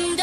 dum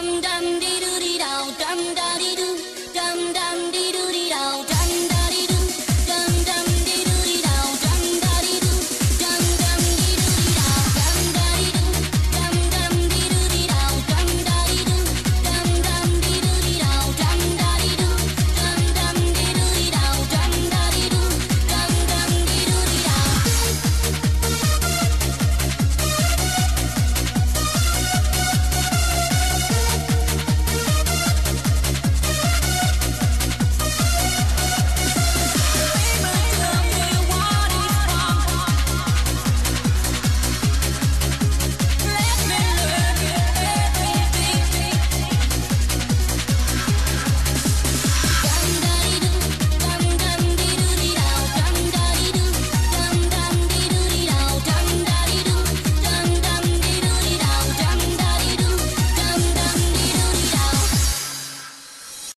Dum dum dum dee doo dee dow, dum da